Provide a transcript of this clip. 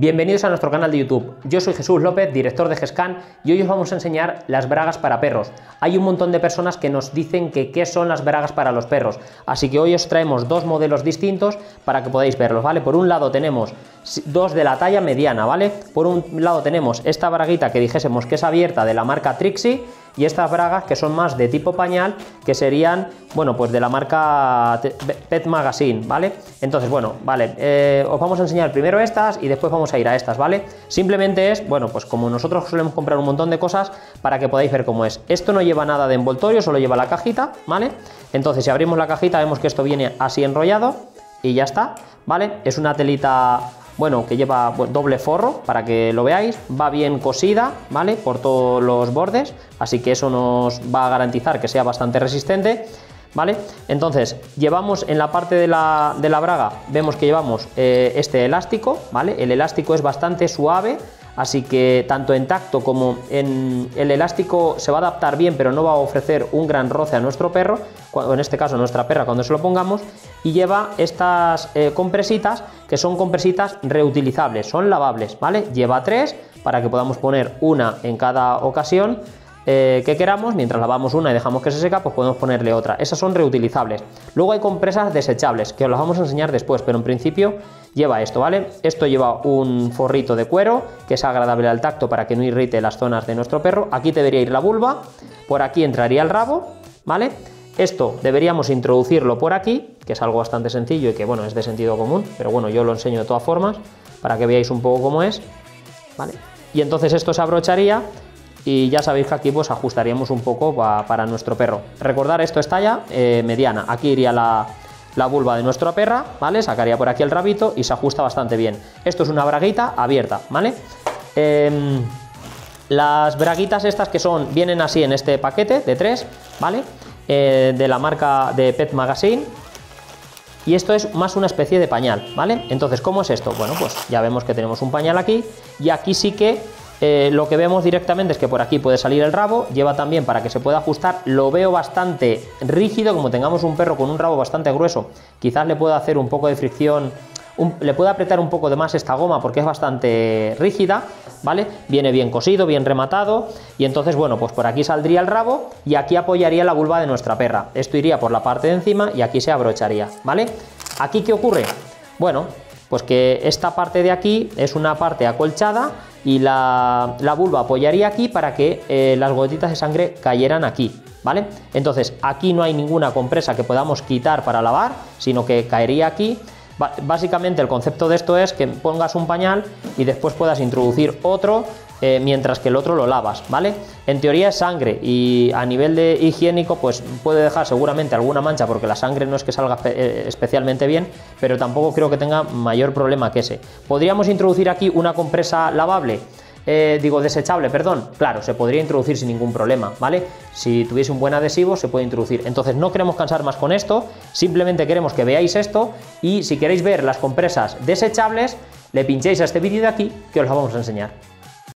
Bienvenidos a nuestro canal de YouTube. Yo soy Jesús López, director de GESCAN, y hoy os vamos a enseñar las bragas para perros. Hay un montón de personas que nos dicen que qué son las bragas para los perros, así que hoy os traemos dos modelos distintos para que podáis verlos, ¿vale? Por un lado tenemos dos de la talla mediana, ¿vale? Por un lado tenemos esta braguita que dijésemos que es abierta de la marca Trixie y estas bragas que son más de tipo pañal que serían, bueno, pues de la marca Pet Magazine, ¿vale? Entonces, bueno, vale, eh, os vamos a enseñar primero estas y después vamos a ir a estas, ¿vale? Simplemente es, bueno, pues como nosotros solemos comprar un montón de cosas para que podáis ver cómo es. Esto no lleva nada de envoltorio, solo lleva la cajita, ¿vale? Entonces, si abrimos la cajita vemos que esto viene así enrollado y ya está, ¿vale? Es una telita bueno, que lleva doble forro para que lo veáis, va bien cosida, ¿vale? Por todos los bordes, así que eso nos va a garantizar que sea bastante resistente. ¿Vale? Entonces, llevamos en la parte de la, braga, vemos que llevamos eh, este elástico, ¿vale? El elástico es bastante suave, así que tanto en tacto como en el elástico se va a adaptar bien, pero no va a ofrecer un gran roce a nuestro perro, o en este caso a nuestra perra cuando se lo pongamos, y lleva estas eh, compresitas que son compresitas reutilizables, son lavables, ¿vale? Lleva tres para que podamos poner una en cada ocasión eh, que queramos, mientras lavamos una y dejamos que se seca, pues podemos ponerle otra. Esas son reutilizables. Luego hay compresas desechables, que os las vamos a enseñar después, pero en principio lleva esto, ¿vale? Esto lleva un forrito de cuero, que es agradable al tacto para que no irrite las zonas de nuestro perro. Aquí debería ir la vulva, por aquí entraría el rabo, ¿vale? Esto deberíamos introducirlo por aquí, que es algo bastante sencillo y que, bueno, es de sentido común, pero bueno, yo lo enseño de todas formas, para que veáis un poco cómo es, ¿vale? Y entonces esto se abrocharía y ya sabéis que aquí pues ajustaríamos un poco para nuestro perro. Recordar esto es talla eh, mediana, aquí iría la, vulva de nuestra perra, ¿vale? Sacaría por aquí el rabito y se ajusta bastante bien. Esto es una braguita abierta, ¿vale? Em, las braguitas estas que son, vienen así en este paquete de tres, ¿vale? Eh, de la marca de Pet Magazine. Y esto es más una especie de pañal, ¿vale? Entonces, ¿cómo es esto? Bueno, pues ya vemos que tenemos un pañal aquí y aquí sí que eh, lo que vemos directamente es que por aquí puede salir el rabo, lleva también para que se pueda ajustar, lo veo bastante rígido, como tengamos un perro con un rabo bastante grueso, quizás le pueda hacer un poco de fricción, le pueda apretar un poco de más esta goma porque es bastante rígida, ¿vale? Viene bien cosido, bien rematado y entonces, bueno, pues por aquí saldría el rabo y aquí apoyaría la vulva de nuestra perra. Esto iría por la parte de encima y aquí se abrocharía, ¿vale? ¿Aquí qué ocurre? Bueno, pues que esta parte de aquí es una parte acolchada y la, vulva apoyaría aquí para que eh, las gotitas de sangre cayeran aquí, ¿vale? Entonces aquí no hay ninguna compresa que podamos quitar para lavar, sino que caería aquí. Básicamente el concepto de esto es que pongas un pañal y después puedas introducir otro eh, mientras que el otro lo lavas, ¿vale? En teoría es sangre y a nivel de higiénico pues puede dejar seguramente alguna mancha porque la sangre no es que salga eh, especialmente bien, pero tampoco creo que tenga mayor problema que ese. ¿Podríamos introducir aquí una compresa lavable? Eh, digo desechable, perdón, claro, se podría introducir sin ningún problema, ¿vale? Si tuviese un buen adhesivo se puede introducir. Entonces no queremos cansar más con esto, simplemente queremos que veáis esto y si queréis ver las compresas desechables, le pinchéis a este vídeo de aquí que os las vamos a enseñar.